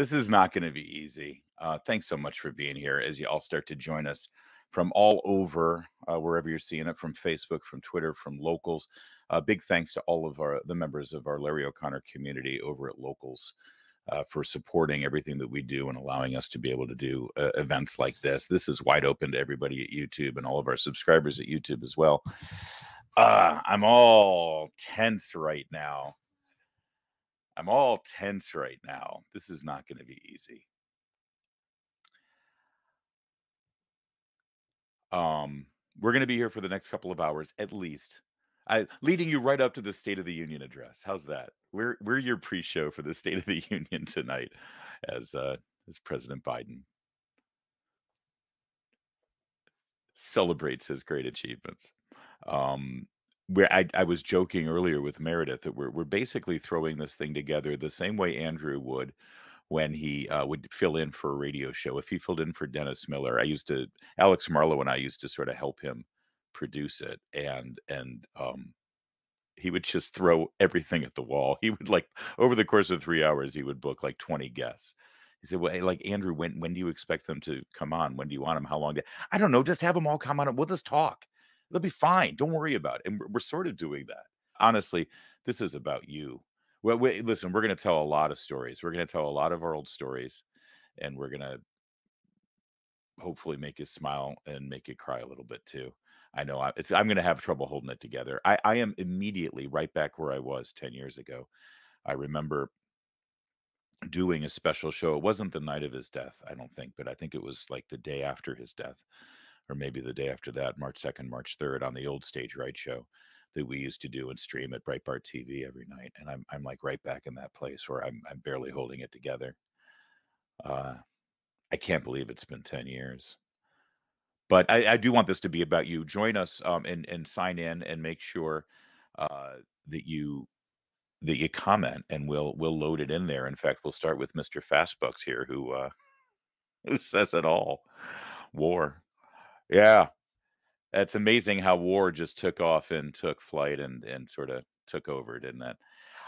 This is not going to be easy. Uh, thanks so much for being here as you all start to join us from all over, uh, wherever you're seeing it, from Facebook, from Twitter, from locals. Uh, big thanks to all of our the members of our Larry O'Connor community over at Locals uh, for supporting everything that we do and allowing us to be able to do uh, events like this. This is wide open to everybody at YouTube and all of our subscribers at YouTube as well. Uh, I'm all tense right now. I'm all tense right now. This is not going to be easy. Um, we're going to be here for the next couple of hours at least. I, leading you right up to the State of the Union address. How's that? We're we're your pre-show for the State of the Union tonight, as uh, as President Biden celebrates his great achievements. Um, where I, I was joking earlier with Meredith that we're we're basically throwing this thing together the same way Andrew would when he uh, would fill in for a radio show. If he filled in for Dennis Miller, I used to Alex Marlow and I used to sort of help him produce it, and and um, he would just throw everything at the wall. He would like over the course of three hours, he would book like twenty guests. He said, "Well, hey, like Andrew, when when do you expect them to come on? When do you want them? How long? Do, I don't know. Just have them all come on. We'll just talk." They'll be fine. Don't worry about it. And we're, sort of doing that. Honestly, this is about you. Well, we, listen, we're going to tell a lot of stories. We're going to tell a lot of our old stories, and we're going to hopefully make you smile and make you cry a little bit too. I know I, it's, I'm going to have trouble holding it together. I, I am immediately right back where I was 10 years ago. I remember doing a special show. It wasn't the night of his death, I don't think, but I think it was like the day after his death or maybe the day after that, March 2nd, March 3rd, on the old stage right show that we used to do and stream at Breitbart TV every night. And I'm I'm like right back in that place where I'm I'm barely holding it together. Uh, I can't believe it's been 10 years. But I, I do want this to be about you. Join us um, and and sign in and make sure uh, that you that you comment and we'll we'll load it in there. In fact, we'll start with Mr. Fastbucks here who uh, who says it all. War. Yeah. It's amazing how war just took off and took flight and and sort of took over, didn't it?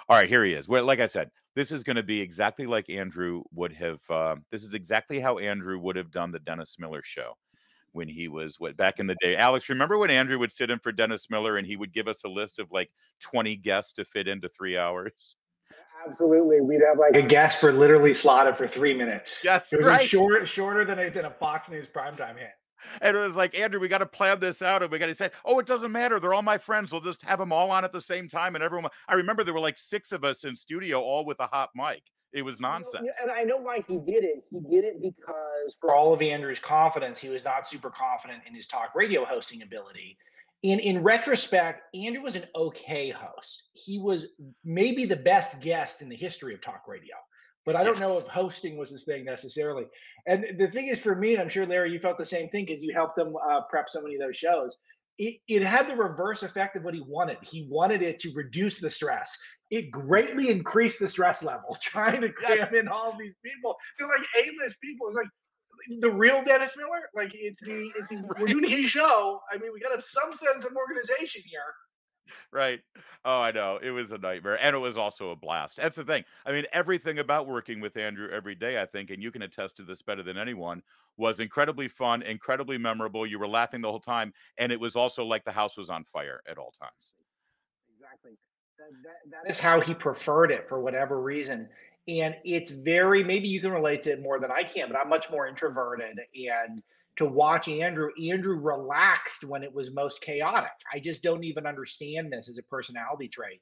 All right, here he is. Well, like I said, this is going to be exactly like Andrew would have. Uh, this is exactly how Andrew would have done the Dennis Miller show when he was what back in the day. Alex, remember when Andrew would sit in for Dennis Miller and he would give us a list of like twenty guests to fit into three hours? Absolutely, we'd have like a guest for literally slotted for three minutes. Yes, it was right. short, shorter than a, than a Fox News primetime hit. And it was like, Andrew, we got to plan this out. And we got to say, oh, it doesn't matter. They're all my friends. We'll just have them all on at the same time. And everyone, I remember there were like six of us in studio, all with a hot mic. It was nonsense. and I know why he did it. He did it because for all of Andrew's confidence, he was not super confident in his talk radio hosting ability. And in retrospect, Andrew was an okay host. He was maybe the best guest in the history of talk radio but I don't yes. know if hosting was his thing necessarily. And the thing is, for me, and I'm sure Larry, you felt the same thing because you helped him uh, prep so many of those shows. It, it had the reverse effect of what he wanted. He wanted it to reduce the stress. It greatly increased the stress level trying to cram yes. in all these people. They're like A-list people. It's like the real Dennis Miller. Like it's the, it's the right. we're doing his show. I mean, we got to have some sense of organization here right. Oh, I know. It was a nightmare. And it was also a blast. That's the thing. I mean, everything about working with Andrew every day, I think, and you can attest to this better than anyone, was incredibly fun, incredibly memorable. You were laughing the whole time. And it was also like the house was on fire at all times. Exactly. That, that, that is how he preferred it for whatever reason. And it's very, maybe you can relate to it more than I can, but I'm much more introverted. And to watch Andrew. Andrew relaxed when it was most chaotic. I just don't even understand this as a personality trait.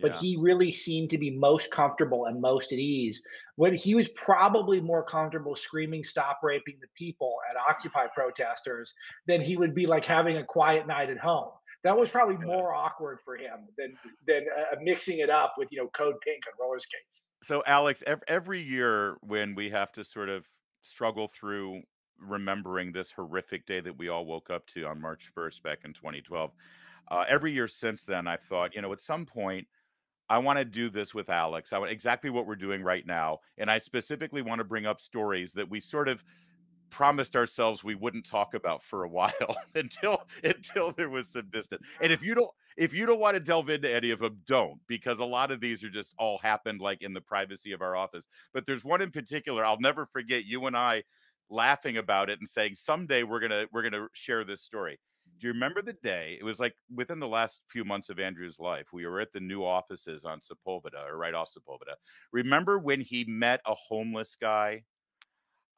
But yeah. he really seemed to be most comfortable and most at ease. When he was probably more comfortable screaming, stop raping the people at Occupy protesters than he would be like having a quiet night at home. That was probably more awkward for him than than uh, mixing it up with you know code pink and roller skates. So Alex, every year when we have to sort of struggle through remembering this horrific day that we all woke up to on March 1st back in 2012. Uh, every year since then, I've thought, you know, at some point, I want to do this with Alex. I want exactly what we're doing right now, and I specifically want to bring up stories that we sort of promised ourselves we wouldn't talk about for a while until until there was some distance. And if you don't if you don't want to delve into any of them, don't because a lot of these are just all happened like in the privacy of our office. But there's one in particular I'll never forget. You and I laughing about it and saying someday we're gonna we're gonna share this story. Do you remember the day? It was like within the last few months of Andrew's life. We were at the new offices on Sepulveda or right off Sepulveda. Remember when he met a homeless guy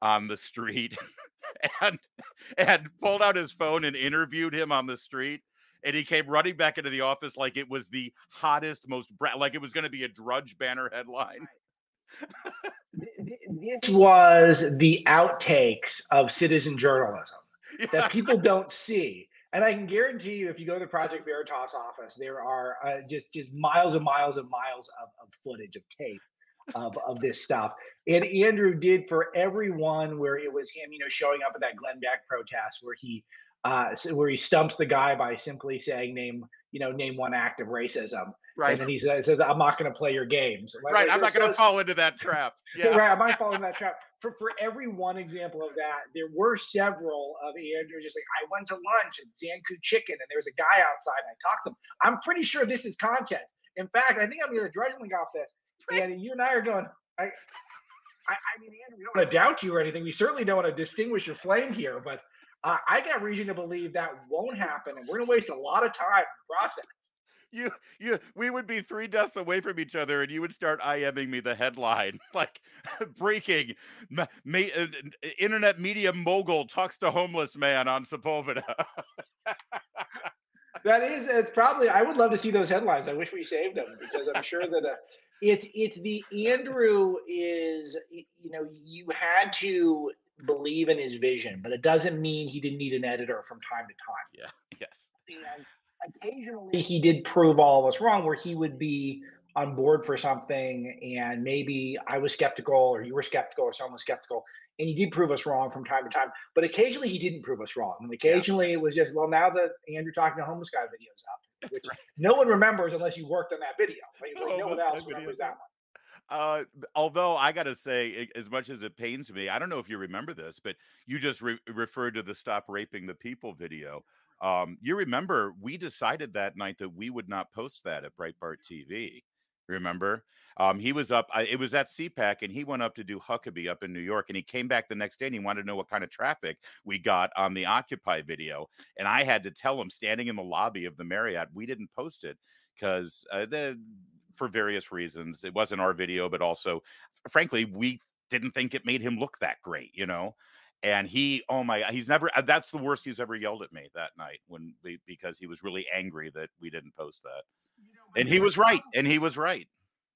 on the street and and pulled out his phone and interviewed him on the street? and he came running back into the office like it was the hottest, most like it was going to be a Drudge banner headline. This was the outtakes of citizen journalism yeah. that people don't see. And I can guarantee you, if you go to the Project Veritas office, there are uh, just just miles and miles and miles of, of footage of tape of, of this stuff. And Andrew did for everyone where it was him, you know, showing up at that Glenn Beck protest where he uh, where he stumps the guy by simply saying name you know name one act of racism. Right. and then he says, i'm not going to play your games. Like, right i'm not going to fall into that trap. Yeah. Right i'm not falling in that trap. For, for every one example of that there were several of andrew just like i went to lunch at Zankou chicken and there was a guy outside and i talked to him. I'm pretty sure this is content. In fact i think i'm going to drudge link off this. And you and i are going I, I, I mean, Andrew, we don't want to doubt you or anything. We certainly don't want to distinguish your flame here, but uh, I got reason to believe that won't happen, and we're going to waste a lot of time in the process. You, you, we would be three deaths away from each other, and you would start IMing me the headline like breaking: ma- ma- uh, internet media mogul talks to homeless man on Sepulveda. that is, it's probably. I would love to see those headlines. I wish we saved them because I'm sure that. Uh, it's it's the Andrew is you know you had to believe in his vision, but it doesn't mean he didn't need an editor from time to time. Yeah. Yes. And occasionally he did prove all of us wrong, where he would be on board for something, and maybe I was skeptical, or you were skeptical, or someone was skeptical, and he did prove us wrong from time to time. But occasionally he didn't prove us wrong, and occasionally yeah. it was just well, now that Andrew talking to homeless guy videos up, which right. no one remembers unless you worked on that video. Like, no one else remembers that one. Uh, although I got to say, as much as it pains me, I don't know if you remember this, but you just re- referred to the "Stop Raping the People" video. Um, you remember we decided that night that we would not post that at Breitbart TV. Remember, um, he was up. It was at CPAC, and he went up to do Huckabee up in New York, and he came back the next day and he wanted to know what kind of traffic we got on the Occupy video, and I had to tell him, standing in the lobby of the Marriott, we didn't post it because uh, the for various reasons. It wasn't our video, but also, frankly, we didn't think it made him look that great, you know. And he, oh my, he's never. Uh, that's the worst he's ever yelled at me that night when we, because he was really angry that we didn't post that. You know, and he was right. And he was right.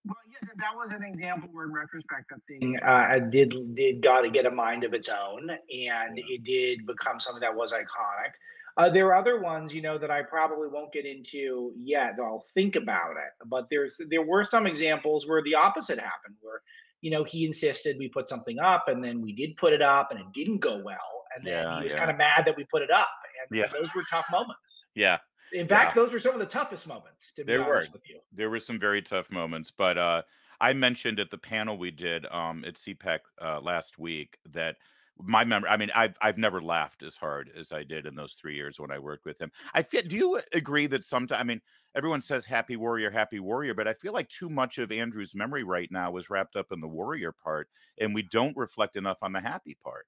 Well, yeah, that was an example where, in retrospect, that thing uh, did did got to get a mind of its own, and it did become something that was iconic. Uh, there are other ones, you know, that I probably won't get into yet. I'll think about it. But there's there were some examples where the opposite happened, where you know he insisted we put something up, and then we did put it up, and it didn't go well, and then yeah, he was yeah. kind of mad that we put it up, and, yeah. those were tough moments. Yeah. In fact, those were some of the toughest moments. To there were. There were some very tough moments, but uh, I mentioned at the panel we did um, at CPAC uh, last week that my memory i mean i've i've never laughed as hard as i did in those three years when i worked with him i feel do you agree that sometimes i mean everyone says happy warrior happy warrior but i feel like too much of andrew's memory right now is wrapped up in the warrior part and we don't reflect enough on the happy part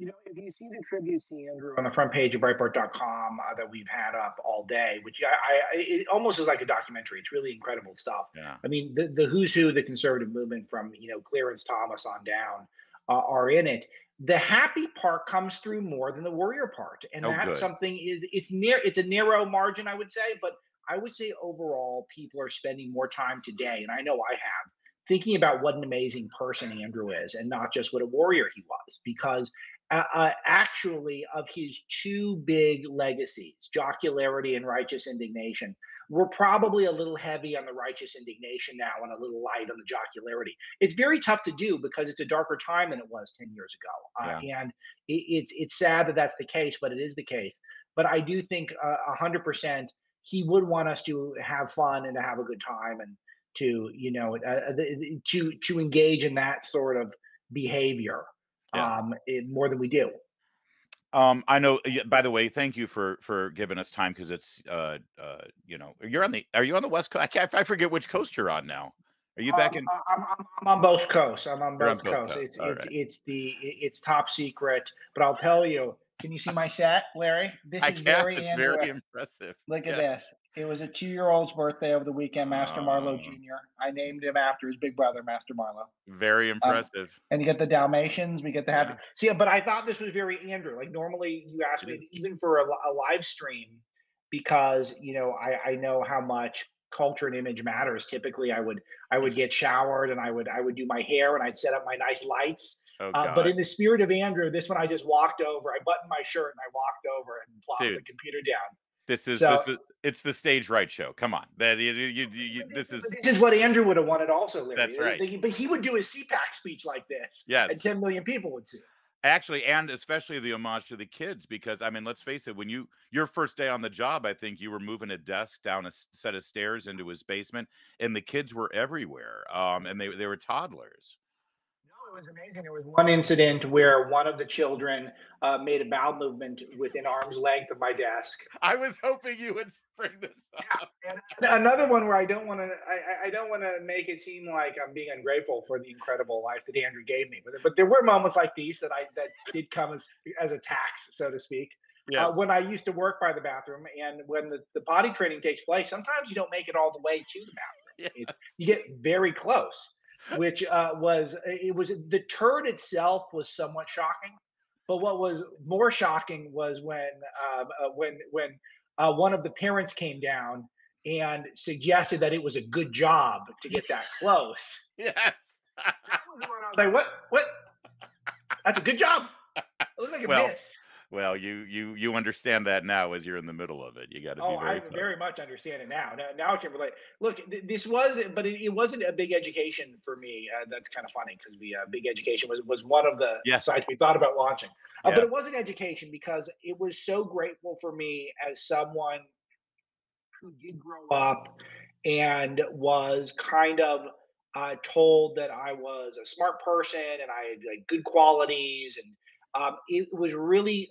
you know, if you see the tributes to Andrew on the front page of Breitbart.com uh, that we've had up all day, which I, I, it almost is like a documentary. It's really incredible stuff. Yeah. I mean, the, the who's who, the conservative movement from you know Clarence Thomas on down, uh, are in it the happy part comes through more than the warrior part and oh, that's good. something is it's near it's a narrow margin i would say but i would say overall people are spending more time today and i know i have thinking about what an amazing person andrew is and not just what a warrior he was because uh, uh, actually of his two big legacies jocularity and righteous indignation we're probably a little heavy on the righteous indignation now and a little light on the jocularity. It's very tough to do because it's a darker time than it was 10 years ago. Uh, yeah. and it, it's, it's sad that that's the case, but it is the case. But I do think uh, a hundred percent he would want us to have fun and to have a good time and to, you know, uh, uh to, to engage in that sort of behavior yeah. um, it, more than we do. Um, I know. By the way, thank you for for giving us time because it's uh uh you know you're on the are you on the west coast? I can't I forget which coast you're on now. Are you back Um, in? I'm, I'm, I'm on both coasts. I'm on You're on both both coasts. coasts. It's it's right. it's the it's top secret. But I'll tell you. Can you see my set, Larry? This I is can. very It's Andrew. very impressive. Look at this. It was a two-year-old's birthday over the weekend, Master Marlow. Jr. I named him after his big brother, Master Marlow. Very impressive. And you get the Dalmatians, we get the happy. Yeah. See, but I thought this was very Andrew. Like normally, you ask me even for a, a live stream because you know I, I know how much culture and image matters. Typically, I would I would get showered and I would I would do my hair and I'd set up my nice lights. oh Uh, but in the spirit of Andrew, this one I just walked over. I buttoned my shirt and I walked over and plopped the computer down. This is so- this is it's the stage right show. Come on. That you, you, you, this is this is what Andrew would have wanted also, Larry. That's right. But he would do his CPAC speech like this, yes. and 10 million people would see. it. Actually, and especially the homage to the kids, because I mean, let's face it, when you your first day on the job, I think you were moving a desk down a set of stairs into his basement, and the kids were everywhere. Um, and they they were toddlers. It was amazing. There was one incident where one of the children uh, made a bowel movement within arm's length of my desk. I was hoping you would bring this up. And another one where I don't want to, I, I- don't want to make it seem like I'm being ungrateful for the incredible life that Andrew gave me. But, but there were moments like these that I that did come as as a tax, so to speak. Yeah. Uh, when I used to work by the bathroom, and when the, the potty training takes place, sometimes you don't make it all the way to the bathroom. yeah. It's, you get very close, which uh, was it was the turd itself was somewhat shocking, but what was more shocking was when um, uh, when when uh, one of the parents came down and suggested that it was a good job to get that close. Yes. That was when I was like, what what? That's a good job. It looked like a Well, miss. Well, you you you understand that now as you're in the middle of it. You got to Oh, be very. I tough. very much understand it now. Now, now I can relate. Look, th- this was, but it, it wasn't a big education for me. Uh, that's kind of funny because we, uh, big education was was one of the Yes. sites we thought about launching. Uh, Yeah. But it wasn't education because it was so grateful for me as someone who did grow up and was kind of uh, told that I was a smart person and I had like good qualities and um, it was really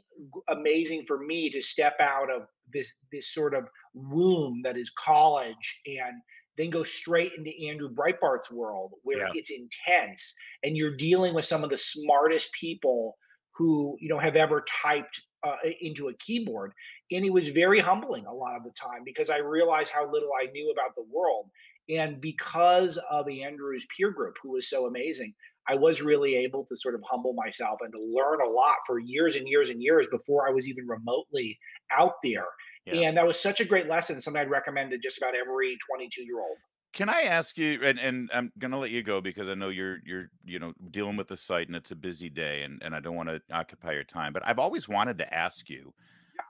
amazing for me to step out of this this sort of womb that is college and then go straight into Andrew Breitbart's world where Yeah. it's intense and you're dealing with some of the smartest people who you know have ever typed uh, into a keyboard and it was very humbling a lot of the time because I realized how little I knew about the world and because of Andrew's peer group who was so amazing I was really able to sort of humble myself and to learn a lot for years and years and years before I was even remotely out there. Yeah. And that was such a great lesson, something I'd recommend to just about every 22 year old. Can I ask you, and, and I'm gonna let you go because I know you're you're you know dealing with the site and it's a busy day, and, and I don't want to occupy your time. But I've always wanted to ask you,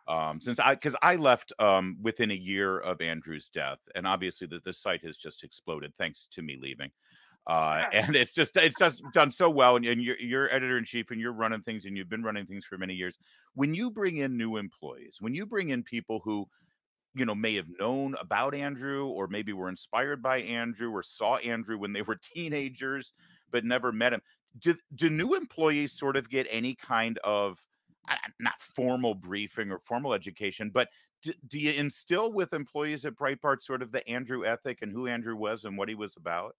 um, since I because I left um, within a year of Andrew's death, and obviously the, the site has just exploded thanks to me leaving. Uh, and it's just it's just done so well, and, and you're you're editor in chief, and you're running things, and you've been running things for many years. When you bring in new employees, when you bring in people who you know may have known about Andrew or maybe were inspired by Andrew or saw Andrew when they were teenagers but never met him. Do do new employees sort of get any kind of not formal briefing or formal education, but do, do you instill with employees at Breitbart sort of the Andrew ethic and who Andrew was and what he was about?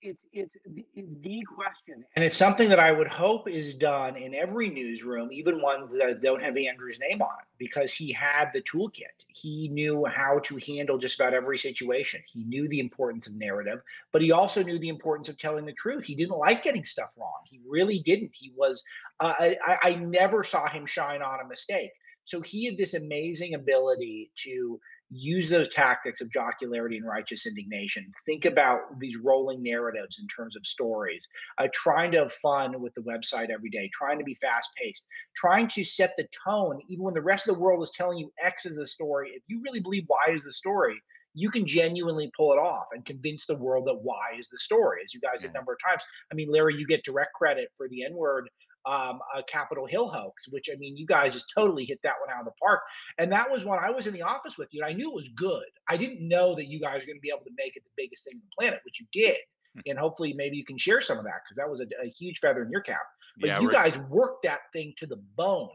It's it's the, the question, and it's something that I would hope is done in every newsroom, even ones that don't have Andrew's name on it, because he had the toolkit. He knew how to handle just about every situation. He knew the importance of narrative, but he also knew the importance of telling the truth. He didn't like getting stuff wrong. He really didn't. He was. Uh, I I I never saw him shine on a mistake. So he had this amazing ability to use those tactics of jocularity and righteous indignation. Think about these rolling narratives in terms of stories, uh, trying to have fun with the website every day, trying to be fast paced, trying to set the tone, even when the rest of the world is telling you X is the story. If you really believe Y is the story, you can genuinely pull it off and convince the world that Y is the story, as you guys did a number of times. I mean, Larry, you get direct credit for the N word um, uh, Capitol Hill hoax, which I mean, you guys just totally hit that one out of the park. And that was when I was in the office with you, and I knew it was good. I didn't know that you guys were going to be able to make it the biggest thing on the planet, which you did. Hmm. And hopefully, maybe you can share some of that because that was a, a huge feather in your cap. But yeah, you guys worked that thing to the bone.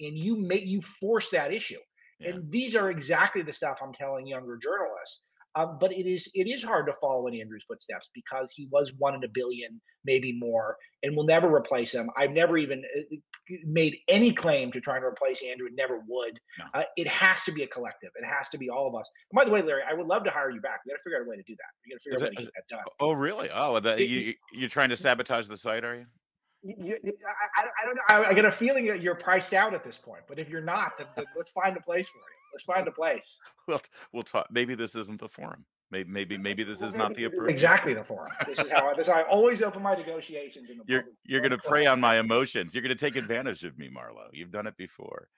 and you make you force that issue. Yeah. And these are exactly the stuff I'm telling younger journalists. Um, but it is it is hard to follow in Andrew's footsteps because he was one in a billion, maybe more, and we'll never replace him. I've never even uh, made any claim to trying to replace Andrew. It never would. No. Uh, it has to be a collective. It has to be all of us. And by the way, Larry, I would love to hire you back. We got to figure out a way to do that. We got to figure Is out a way to get that done. Oh, really? Oh, the, you, you're trying to sabotage the site, are you? You, I- I don't know. I, I get a feeling that you're priced out at this point. But if you're not, then, then let's find a place for you. Let's find a place. We'll we'll talk. Maybe this isn't the forum. Maybe maybe maybe this is not the approach. Exactly the forum. This is how I, this is how I always open my negotiations in the You're public. you're gonna prey on my emotions. You're gonna take advantage of me, Marlow. You've done it before.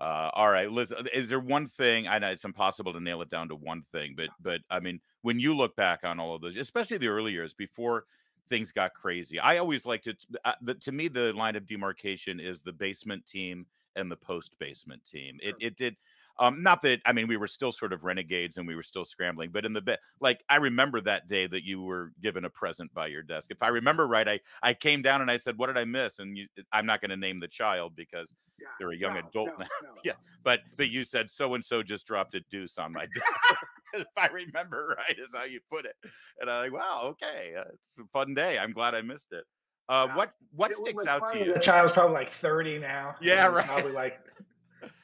Uh, all right, Liz. Is there one thing? I know it's impossible to nail it down to one thing, but but I mean, when you look back on all of those, especially the early years before things got crazy, I always liked it. Uh, the, to me, the line of demarcation is the basement team and the post basement team. It it did. Um, not that I mean we were still sort of renegades and we were still scrambling, but in the bit like I remember that day that you were given a present by your desk. If I remember right, I I came down and I said, "What did I miss?" And you, I'm not going to name the child because Yeah, they're a young no, adult no, now. no, Yeah. no. But but you said so and so just dropped a deuce on my desk. if I remember right, is how you put it. And I'm like, wow, okay, uh, it's a fun day. I'm glad I missed it. Uh, Yeah. what what It sticks out to you? The child's probably like 30 now. Yeah, right. Probably like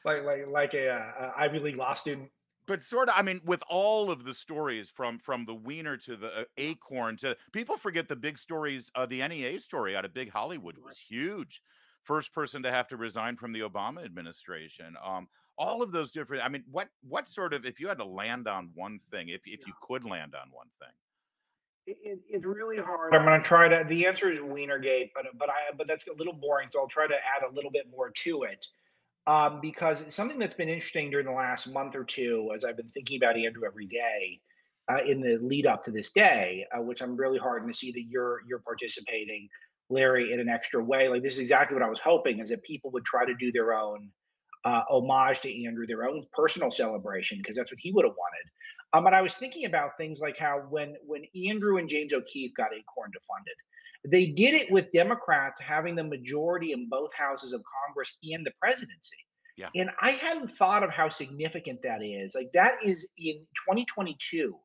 like like like a, uh, a Ivy League law student. but sort of i mean with all of the stories from from the Weiner to the uh, acorn to people forget the big stories uh, the nea story out of big hollywood was huge first person to have to resign from the obama administration um all of those different i mean what what sort of if you had to land on one thing if, if you could land on one thing It, it, it's really hard. I'm going to try to. The answer is Weinergate, but but I but that's a little boring. So I'll try to add a little bit more to it. Um, because it's something that's been interesting during the last month or two, as I've been thinking about Andrew every day, uh, in the lead up to this day, uh, which I'm really heartened to see that you're you're participating, Larry, in an extra way. Like this is exactly what I was hoping, is that people would try to do their own uh, homage to Andrew, their own personal celebration, because that's what he would have wanted. Um, and I was thinking about things like how when when Andrew and James O'Keefe got Acorn defunded, they did it with Democrats having the majority in both houses of Congress and the presidency. Yeah. And I hadn't thought of how significant that is. Like that is in 2022.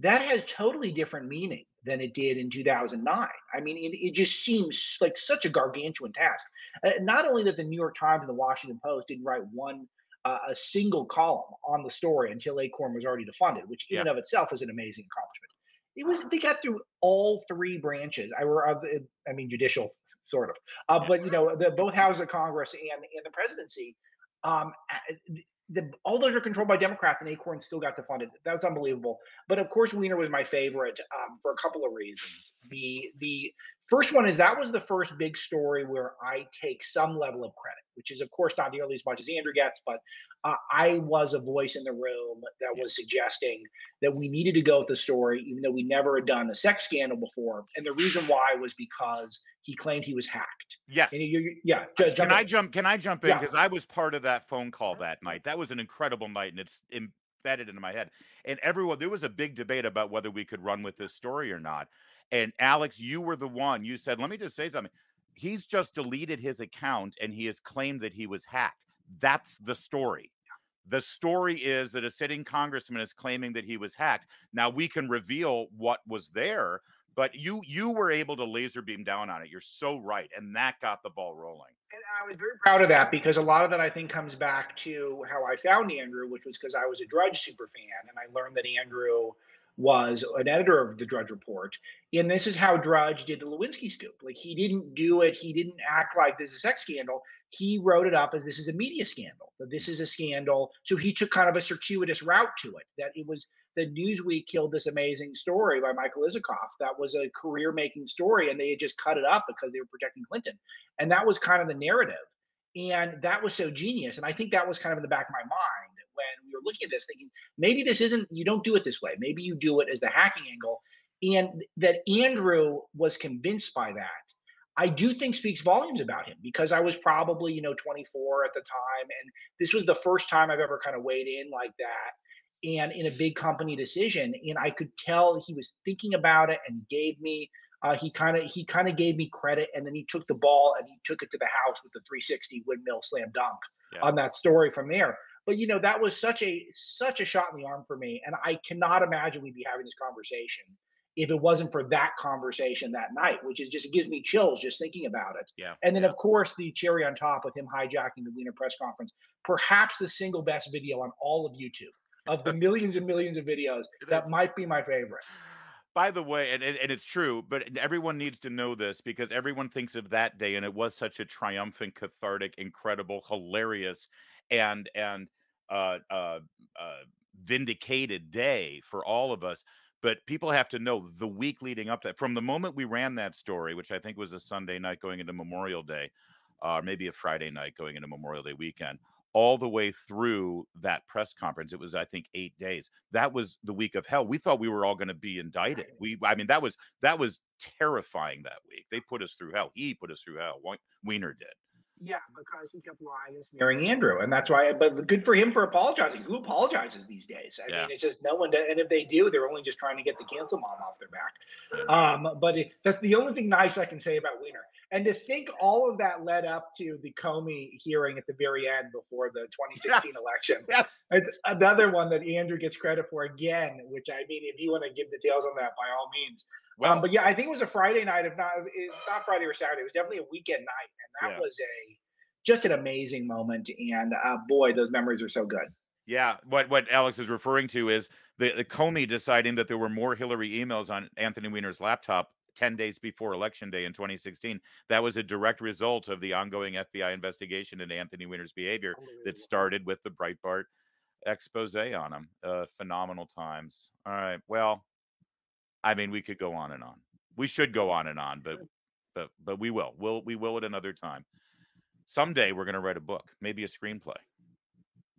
That has totally different meaning than it did in 2009. I mean, it, it just seems like such a gargantuan task. Uh, not only that the New York Times and the Washington Post didn't write one uh, a single column on the story until Acorn was already defunded, which in and of itself is an amazing accomplishment. It was they got through all three branches. I were of I mean judicial sort of, uh, but you know the both houses of Congress and and the presidency. Um, the, all those are controlled by Democrats, and Acorn still got defunded. That was unbelievable. But of course, Weiner was my favorite um, for a couple of reasons. The the first one is that was the first big story where I take some level of credit, which is of course not nearly as much as Andrew gets, but uh, I was a voice in the room that was suggesting that we needed to go with the story, even though we never had done a sex scandal before. And the reason why was because he claimed he was hacked. yes And you, you- yeah, ju- can jump I in. jump? Can I jump in? Yeah. Because I was part of that phone call that night. That was an incredible night, and it's embedded into my head. And everyone, there was a big debate about whether we could run with this story or not. And Alex, you were the one. You said, "Let me just say something." He's just deleted his account, and he has claimed that he was hacked. That's the story. The story is that a sitting congressman is claiming that he was hacked. Now we can reveal what was there, but you you were able to laser beam down on it. You're so right, and that got the ball rolling. And I was very proud of that because a lot of that I think comes back to how I found Andrew, which was because I was a Drudge super fan and I learned that Andrew was an editor of the Drudge Report. And this is how Drudge did the Lewinsky scoop. Like he didn't do it, he didn't act like this is a sex scandal. He wrote it up as this is a media scandal, that this is a scandal. So he took kind of a circuitous route to it, that it was the Newsweek killed this amazing story by Michael Isikoff. That was a career making story, and they had just cut it up because they were protecting Clinton. And that was kind of the narrative. And that was so genius. And I think that was kind of in the back of my mind when we were looking at this, thinking maybe this isn't, you don't do it this way. Maybe you do it as the hacking angle. And that Andrew was convinced by that. I do think speaks volumes about him because I was probably, you know, 24 at the time. And this was the first time I've ever kind of weighed in like that and in a big company decision. And I could tell he was thinking about it and gave me Uh, he kind of he kind of gave me credit, and then he took the ball and he took it to the house with the 360 windmill slam dunk yeah. on that story from there. But you know that was such a such a shot in the arm for me, and I cannot imagine we'd be having this conversation if it wasn't for that conversation that night, which is just it gives me chills just thinking about it. Yeah. And then of course the cherry on top with him hijacking the Weiner press conference, perhaps the single best video on all of YouTube of the millions and millions of videos. That might be my favorite. By the way, and, and, and it's true, but everyone needs to know this because everyone thinks of that day, and it was such a triumphant, cathartic, incredible, hilarious, and and uh, uh, uh, vindicated day for all of us but people have to know the week leading up to that from the moment we ran that story which i think was a sunday night going into memorial day or uh, maybe a friday night going into memorial day weekend all the way through that press conference it was i think eight days. That was the week of hell. We thought we were all going to be indicted. We i mean that was that was terrifying that week. They put us through hell. He put us through hell. Weiner did yeah, because he kept lying and smearing Andrew, and that's why. But good for him for apologizing. Who apologizes these days? I yeah. mean, it's just no one. Does, and if they do, they're only just trying to get the cancel mom off their back. Yeah. Um, but it, that's the only thing nice I can say about Weiner. And to think all of that led up to the Comey hearing at the very end before the 2016 yes. election. Yes, it's another one that Andrew gets credit for again. Which I mean, if you want to give details on that, by all means. Well, um, but yeah, I think it was a Friday night. If not, it's not Friday or Saturday. It was definitely a weekend night, and that yeah. was a just an amazing moment. And uh, boy, those memories are so good. Yeah, what what Alex is referring to is the, the Comey deciding that there were more Hillary emails on Anthony Weiner's laptop 10 days before election day in 2016. That was a direct result of the ongoing FBI investigation into Anthony Weiner's behavior that started with the Breitbart expose on him. Uh, phenomenal times. All right. Well, I mean, we could go on and on. We should go on and on, but but but we will. We'll we will at another time someday we're going to write a book, maybe a screenplay.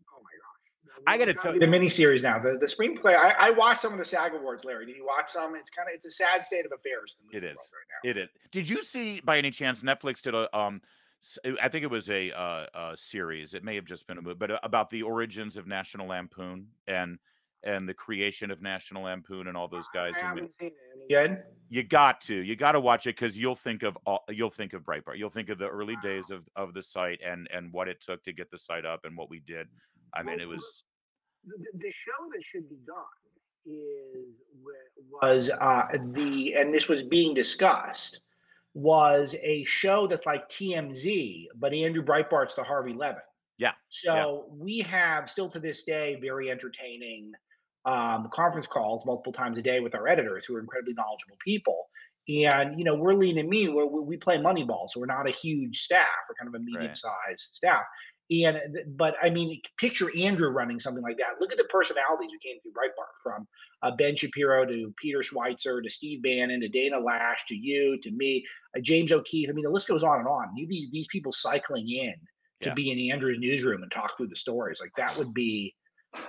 Oh my gosh! I got to tell you the miniseries now. The the screenplay. I, I watched some of the SAG awards, Larry. Did you watch some? It's kind of it's a sad state of affairs. It is. Right it is. Did you see by any chance Netflix did a um I think it was a, uh, a series. It may have just been a movie, but uh, about the origins of National Lampoon and and the creation of National Lampoon and all those guys. I haven't seen it. Good. You got to. You got to watch it because you'll think of all, you'll think of Breitbart. You'll think of the early wow. days of of the site and and what it took to get the site up and what we did. I mean, it was the, the show that should be done is was uh, the and this was being discussed was a show that's like TMZ, but Andrew Breitbart's the Harvey Levin. Yeah. So yeah. we have still to this day very entertaining um, conference calls multiple times a day with our editors who are incredibly knowledgeable people. And you know, we're lean and mean. Where we play Moneyball, so we're not a huge staff. We're kind of a medium-sized right. staff. And but I mean, picture Andrew running something like that. Look at the personalities who came through Breitbart, from uh, Ben Shapiro to Peter Schweizer to Steve Bannon to Dana Loesch to you to me, uh, James O'Keefe. I mean, the list goes on and on. These these people cycling in to yeah. be in Andrew's newsroom and talk through the stories, like that would be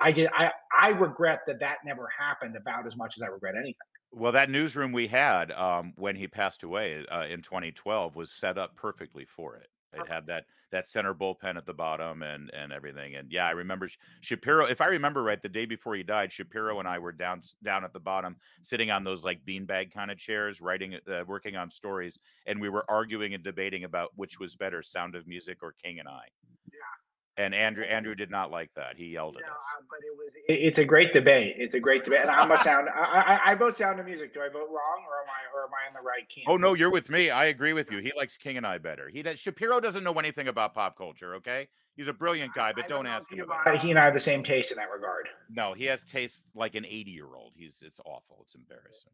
I did. I I regret that that never happened about as much as I regret anything. Well, that newsroom we had um, when he passed away uh, in 2012 was set up perfectly for it. It had that that center bullpen at the bottom and and everything. And yeah, I remember Shapiro. If I remember right, the day before he died, Shapiro and I were down down at the bottom, sitting on those like beanbag kind of chairs, writing, uh, working on stories, and we were arguing and debating about which was better, Sound of Music or King and I. And Andrew Andrew did not like that. He yelled no, at us. Uh, but it was it's a great debate. It's a great debate. And I'm a sound I, I, I vote sound of music. Do I vote wrong or am I or am I in the right camp? Oh no, you're with me. I agree with you. He likes King and I better. He does Shapiro doesn't know anything about pop culture, okay? He's a brilliant guy, but don't, don't ask him about it. He and I have the same taste in that regard. No, he has taste like an 80 year old. He's it's awful. It's embarrassing.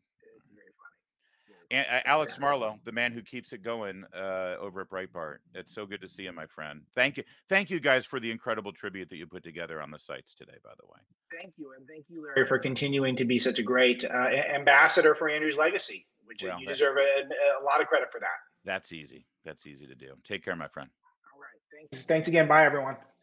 And, uh, Alex Marlow, the man who keeps it going uh, over at Breitbart. It's so good to see you, my friend. Thank you, thank you guys for the incredible tribute that you put together on the sites today. By the way, thank you, and thank you, Larry, for continuing to be such a great uh, ambassador for Andrew's legacy. Which well, you deserve a, a lot of credit for that. That's easy. That's easy to do. Take care, my friend. All right. Thanks. Thanks again. Bye, everyone. See you.